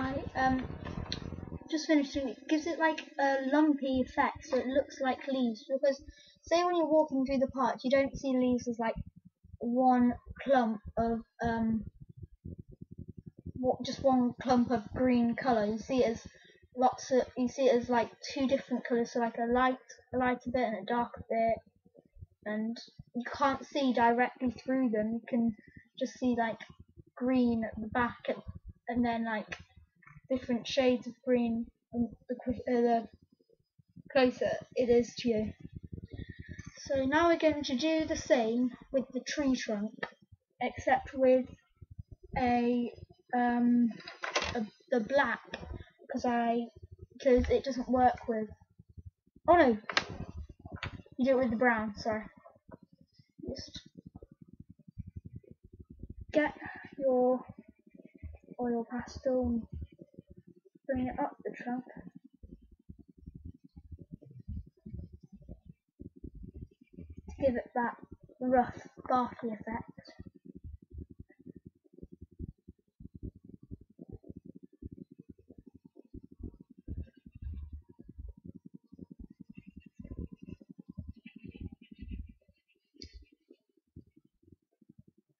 Hi. Um, just finishing. It gives it like a lumpy effect, so it looks like leaves. Because say when you're walking through the park, you don't see leaves as like one clump of um, what just one clump of green color. You see it as lots of. You see it as like two different colors, so like a light, a lighter bit and a darker bit, and you can't see directly through them. You can just see like green at the back and, and then like different shades of green the, uh, the closer it is to you. So now we're going to do the same with the tree trunk, except with a um a, the black because I because it doesn't work with. Oh no, you do it with the brown. Sorry. Just get your oil pastel bring it up the trunk. To give it that rough, barky effect.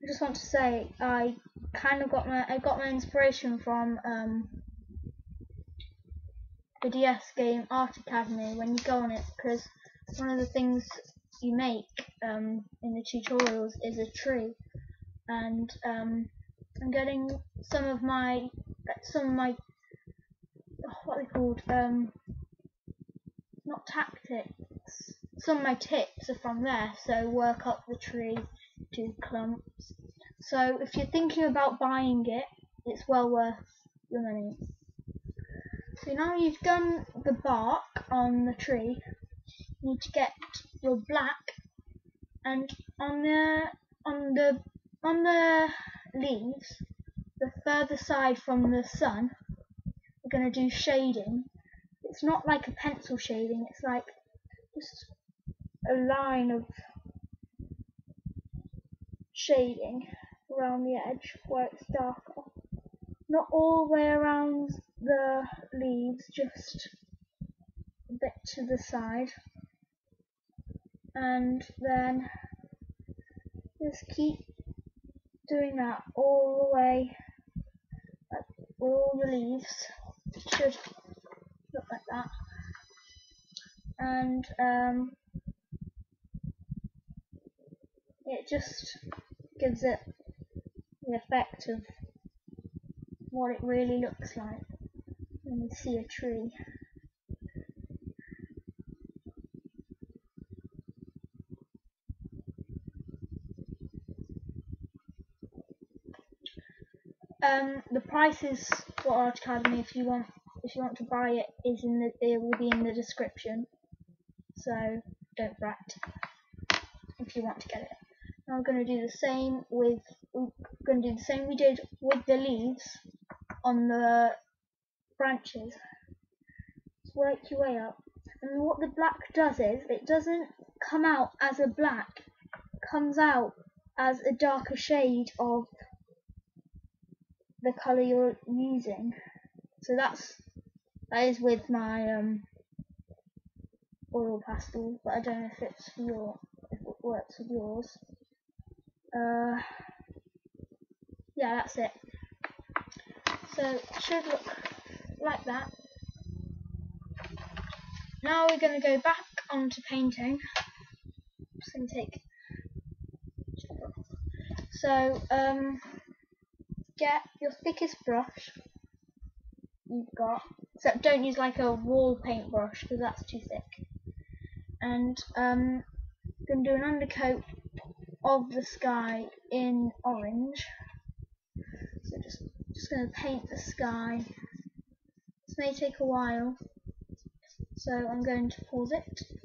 I just want to say I kind of got my I got my inspiration from um, the DS game Art Academy when you go on it because one of the things you make um, in the tutorials is a tree. And um, I'm getting some of my some of my what are they called um, not tactics some of my tips are from there. So work up the tree to clumps. So if you're thinking about buying it it's well worth your money so now you've done the bark on the tree, you need to get your black and on the on the on the leaves, the further side from the sun, we're going to do shading. It's not like a pencil shading, it's like just a line of shading around the edge where it's darker. Not all the way around the leaves just a bit to the side. And then just keep doing that all the way. Like all the leaves should look like that. And um, it just gives it the effect of what it really looks like when me see a tree. Um, the prices for Art Academy, if you want, if you want to buy it, is in the. It will be in the description. So don't fret if you want to get it. Now we're going to do the same with. We're going to do the same we did with the leaves on the branches. Work your way up. And what the black does is, it doesn't come out as a black, it comes out as a darker shade of the colour you're using. So that's that is with my um, oil pastel, but I don't know if it's for your if it works with yours. Uh, yeah, that's it. So should look like that. Now we're going to go back onto painting. I'm just going to take. So um, get your thickest brush you've got. Except don't use like a wall paint brush because that's too thick. And um, I'm going to do an undercoat of the sky in orange. So just just going to paint the sky. May take a while, so I'm going to pause it.